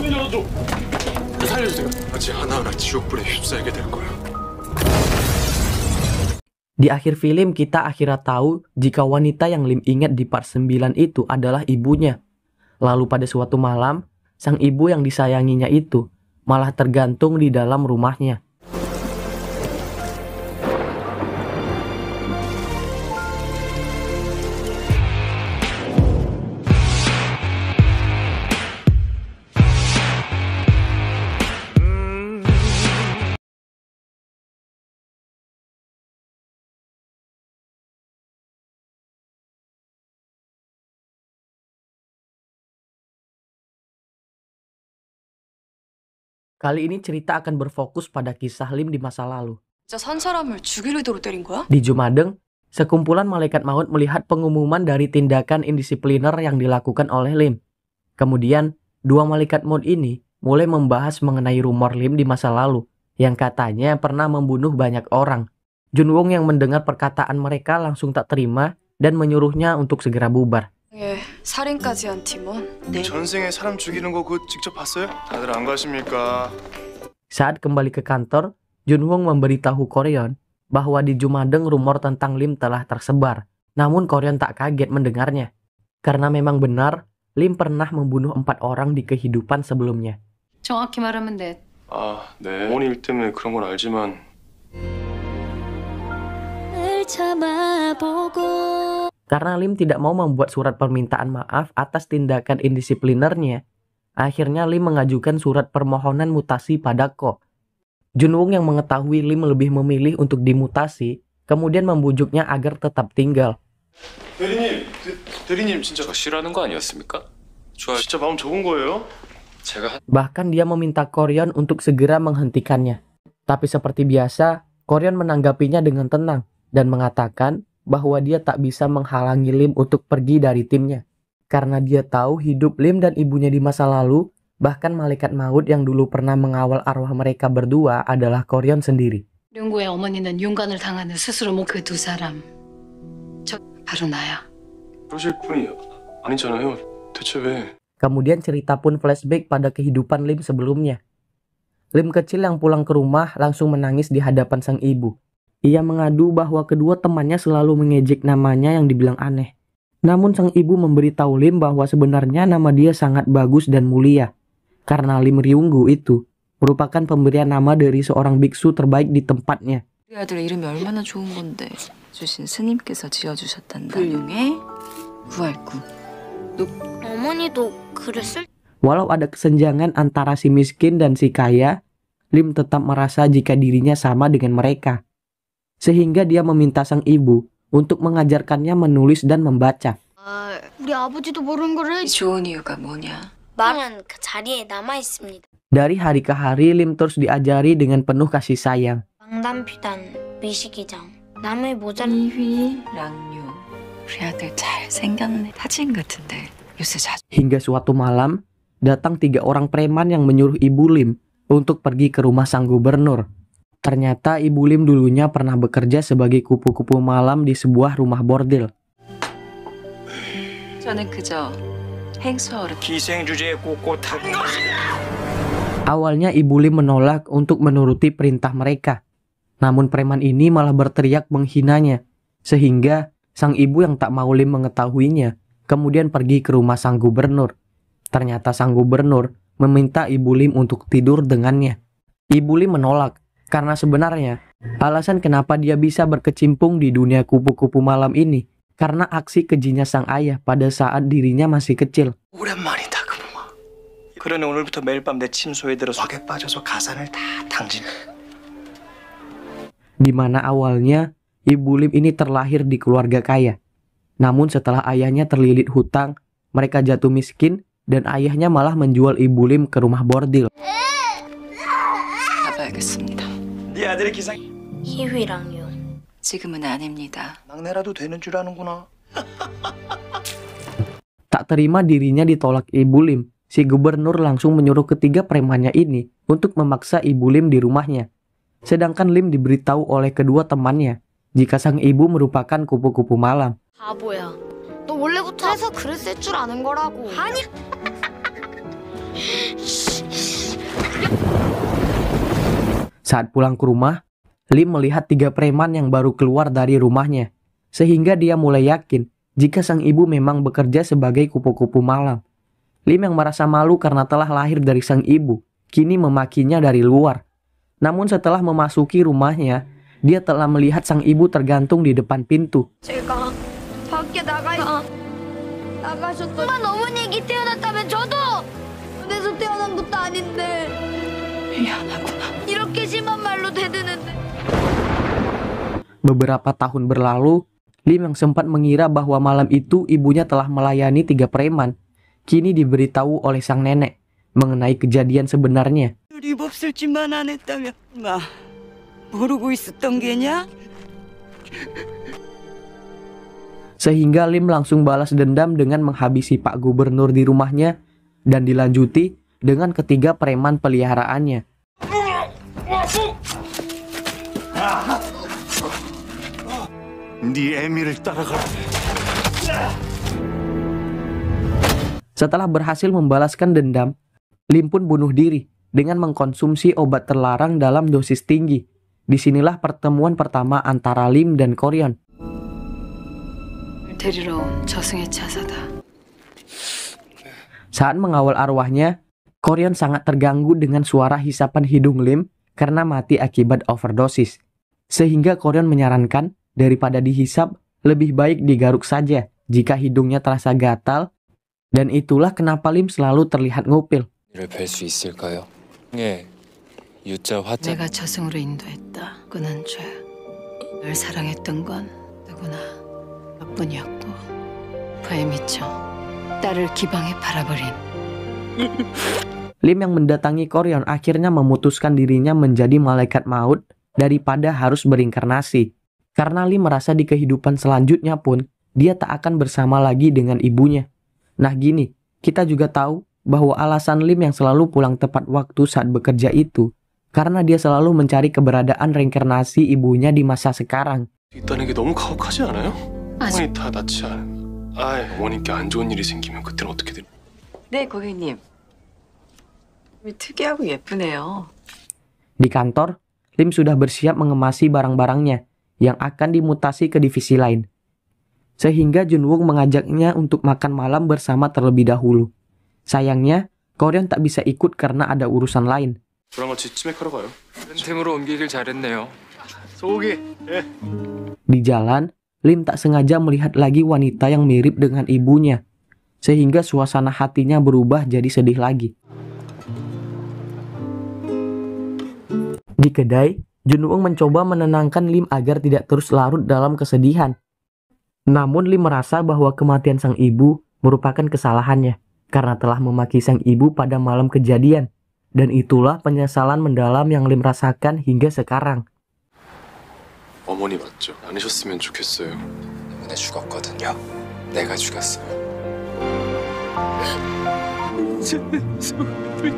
문 열어줘. 살려주세요. 아직 하나하나 지옥불에 휩싸이게 될 거야. Di akhir film kita akhirnya tahu jika wanita yang Lim ingat di part 9 itu adalah ibunya. Lalu pada suatu malam, sang ibu yang disayanginya itu malah tergantung di dalam rumahnya. Kali ini cerita akan berfokus pada kisah Lim di masa lalu. Di Jumadeng, sekumpulan malaikat maut melihat pengumuman dari tindakan indisipliner yang dilakukan oleh Lim. Kemudian, dua malaikat maut ini mulai membahas mengenai rumor Lim di masa lalu yang katanya pernah membunuh banyak orang. Jun Wong yang mendengar perkataan mereka langsung tak terima dan menyuruhnya untuk segera bubar. 예, 살인까지 한 팀원. 네. 전생에 사람 죽이는 거 그거 직접 봤어요? 다들 안 가십니까? Saat kembali ke kantor, Junwong memberitahu Koryon bahwa di Jumadeng rumor tentang Lim telah tersebar. Namun Koryon tak kaget mendengarnya. Karena memang benar, Lim pernah membunuh empat orang di kehidupan sebelumnya. 정확히 말하면 넷. 아, 네. 어머니 일 때문에 그런 건 알지만 늘 참아보고 Karena Lim tidak mau membuat surat permintaan maaf atas tindakan indisiplinernya, akhirnya Lim mengajukan surat permohonan mutasi pada Ko. Junwong yang mengetahui Lim lebih memilih untuk dimutasi, kemudian membujuknya agar tetap tinggal. 대리님, 대, 대리님 진짜 저 싫어하는 거 아니었습니까? 좋아, 진짜 마음 접은 거예요? 제가 한 Bahkan dia meminta Koryon untuk segera menghentikannya. Tapi seperti biasa, Koryon menanggapinya dengan tenang dan mengatakan bahwa dia tak bisa menghalangi Lim untuk pergi dari timnya. Karena dia tahu hidup Lim dan ibunya di masa lalu, bahkan malaikat maut yang dulu pernah mengawal arwah mereka berdua adalah Koryon sendiri. 룡구의 어머니는 윤관을 당하는 스스로 못 그 두 사람. 저 바로 나야. 그러실 분이 아니잖아요. 대체 왜? Kemudian cerita pun flashback pada kehidupan Lim sebelumnya. Lim kecil yang pulang ke rumah langsung menangis di hadapan sang ibu. Ia mengadu bahwa kedua temannya selalu mengejek namanya yang dibilang aneh. Namun sang ibu memberitahu Lim bahwa sebenarnya nama dia sangat bagus dan mulia. Karena Lim Ryunggu itu merupakan pemberian nama dari seorang biksu terbaik di tempatnya. 우리 아들 이름이 얼마나 좋은 건데 주신 스님께서 지어주셨단다 용의 구할구 어머니도 그랬을 Walau ada kesenjangan antara si miskin dan si kaya, Lim tetap merasa jika dirinya sama dengan mereka. sehingga dia meminta sang ibu untuk mengajarkannya menulis dan membaca. Dari hari ke hari, Lim terus diajari dengan penuh kasih sayang. Hingga suatu malam, datang tiga orang preman yang menyuruh ibu Lim untuk pergi ke rumah sang gubernur. Ternyata Ibu Lim dulunya pernah bekerja sebagai kupu-kupu malam di sebuah rumah bordil. Awalnya Ibu Lim menolak untuk menuruti perintah mereka. Namun preman ini malah berteriak menghinanya. Sehingga sang ibu yang tak mau Lim mengetahuinya kemudian pergi ke rumah sang gubernur. Ternyata sang gubernur meminta Ibu Lim untuk tidur dengannya. Ibu Lim menolak karena sebenarnya alasan kenapa dia bisa berkecimpung di dunia kupu-kupu malam ini karena aksi kejinya sang ayah pada saat dirinya masih kecil. 오랜만이다 그놈아 그러니 오늘부터 매일 밤 내 침소에 들어 속에 빠져서 가산을 다 탕진 di mana awalnya Ibu Lim ini terlahir di keluarga kaya. Namun setelah ayahnya terlilit hutang, mereka jatuh miskin dan ayahnya malah menjual Ibu Lim ke rumah bordil. 가봐야겠습니다 네 아들의 기상 희휘랑요. 지금은 아닙니다 막내라도 되는 줄 아는구나 Tak terima dirinya ditolak Ibu Lim, si gubernur langsung menyuruh ketiga premannya ini untuk memaksa Ibu Lim di rumahnya. Sedangkan Lim diberitahu oleh kedua temannya jika sang ibu merupakan kupu-kupu malam. 바보야. 너 원래부터 해서 그랬을 줄 아는 거라고. 아니. Saat pulang ke rumah, Lim melihat tiga preman yang baru keluar dari rumahnya, sehingga dia mulai yakin jika sang ibu memang bekerja sebagai kupu-kupu malam. Lim yang merasa malu karena telah lahir dari sang ibu, kini memakinya dari luar. Namun setelah memasuki rumahnya, dia telah melihat sang ibu tergantung di depan pintu. 제가 밖에 나가 나가셨던 엄마 어머니에게 태어났다면 저도 그래서 태어난 것도 아닌데 미안하구나. 이렇게 심한 말로 대드는데 Beberapa tahun berlalu, Lim yang sempat mengira bahwa malam itu ibunya telah melayani tiga preman, kini diberitahu oleh sang nenek mengenai kejadian sebenarnya. 립 없을 짓만 안 했다면 마 모르고 있었던 게냐? Sehingga Lim langsung balas dendam dengan menghabisi Pak Gubernur di rumahnya dan dilanjuti dengan ketiga preman peliharaannya. 네 애미를 따라가라. Setelah berhasil membalaskan dendam, Lim pun bunuh diri dengan mengkonsumsi obat terlarang dalam dosis tinggi. Disinilah pertemuan pertama antara Lim dan Koryon. 데리러 온 저승의 차사다. Saat mengawal arwahnya, Koryon sangat terganggu dengan suara hisapan hidung Lim karena mati akibat overdosis. Sehingga Koryon menyarankan daripada dihisap, lebih baik digaruk saja jika hidungnya terasa gatal. Dan itulah kenapa Lim selalu terlihat ngupil. 이를 뵐수 있을까요? 예, 유자 화자. 내가 저승으로 인도했다. 그는 죄. 널 사랑했던 건 누구나 너뿐이었고 그에 미쳐 딸을 기방에 팔아버린 Lim yang mendatangi Koryon akhirnya memutuskan dirinya menjadi malaikat maut daripada harus berinkarnasi. Karena Lim merasa di kehidupan selanjutnya pun dia tak akan bersama lagi dengan ibunya. Nah gini, kita juga tahu bahwa alasan Lim yang selalu pulang tepat waktu saat bekerja itu karena dia selalu mencari keberadaan reinkarnasi ibunya di masa sekarang. 있다는 게 너무 가혹하지 않아요? 아직 어머니 다 낫지 않은. 아, 어머니께 안 좋은 일이 생기면 그때는 어떻게 돼? 네, 고객님. 특이하고 예쁘네요. Di kantor, Lim sudah bersiap mengemasi barang-barangnya yang akan dimutasi ke divisi lain. Sehingga Junwook mengajaknya untuk makan malam bersama terlebih dahulu. Sayangnya, Koryon tak bisa ikut karena ada urusan lain. 저랑 같이 치맥하러 가요. 팀으로 옮기길 잘했네요. 소고기. 예. Di jalan, Lim tak sengaja melihat lagi wanita yang mirip dengan ibunya. Sehingga suasana hatinya berubah jadi sedih lagi. Di kedai, Junwook mencoba menenangkan Lim agar tidak terus larut dalam kesedihan. Namun Lim merasa bahwa kematian sang ibu merupakan kesalahannya karena telah memaki sang ibu pada malam kejadian. Dan itulah penyesalan mendalam yang Lim rasakan hingga sekarang. 어머니 맞죠? 아니셨으면 좋겠어요. 때문에 죽었거든요. 내가 죽였어요. 제 손을